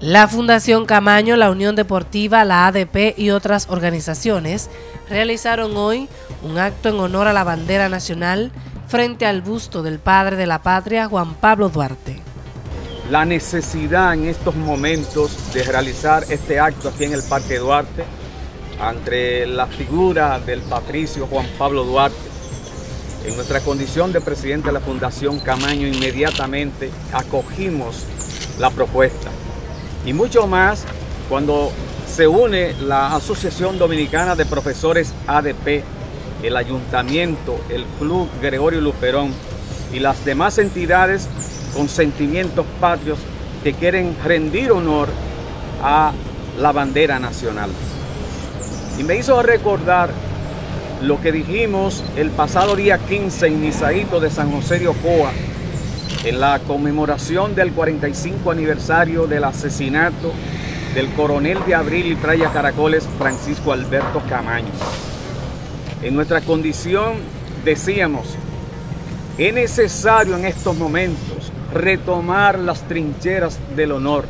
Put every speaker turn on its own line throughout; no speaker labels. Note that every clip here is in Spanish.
La Fundación Camaño, la Unión Deportiva, la ADP y otras organizaciones realizaron hoy un acto en honor a la bandera nacional frente al busto del padre de la patria, Juan Pablo Duarte.
La necesidad en estos momentos de realizar este acto aquí en el Parque Duarte, ante la figura del patricio Juan Pablo Duarte, en nuestra condición de presidente de la Fundación Camaño, inmediatamente acogimos la propuesta y mucho más cuando se une la Asociación Dominicana de Profesores ADP, el Ayuntamiento, el Club Gregorio Luperón y las demás entidades con sentimientos patrios que quieren rendir honor a la bandera nacional. Y me hizo recordar lo que dijimos el pasado día 15 en Nisaíto de San José de Ocoa, en la conmemoración del 45 aniversario del asesinato del coronel de Abril y Playa Caracoles Francisco Alberto Camaño. En nuestra condición decíamos, es necesario en estos momentos retomar las trincheras del honor.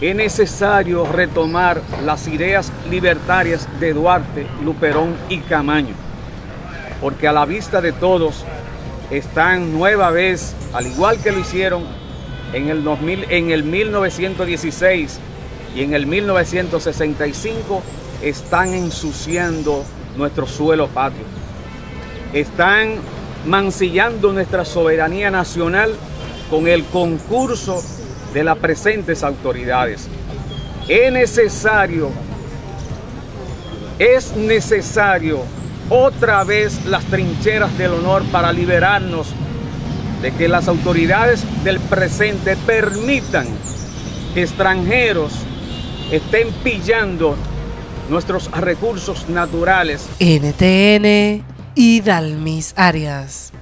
Es necesario retomar las ideas libertarias de Duarte, Luperón y Camaño, porque a la vista de todos están nueva vez, al igual que lo hicieron en el, 2000, en el 1916 y en el 1965, están ensuciando nuestro suelo patrio. Están mancillando nuestra soberanía nacional con el concurso de las presentes autoridades. Es necesario, es necesario otra vez las trincheras del honor para liberarnos de que las autoridades del presente permitan que extranjeros estén pillando nuestros recursos naturales.
NTN y Dalmis Arias.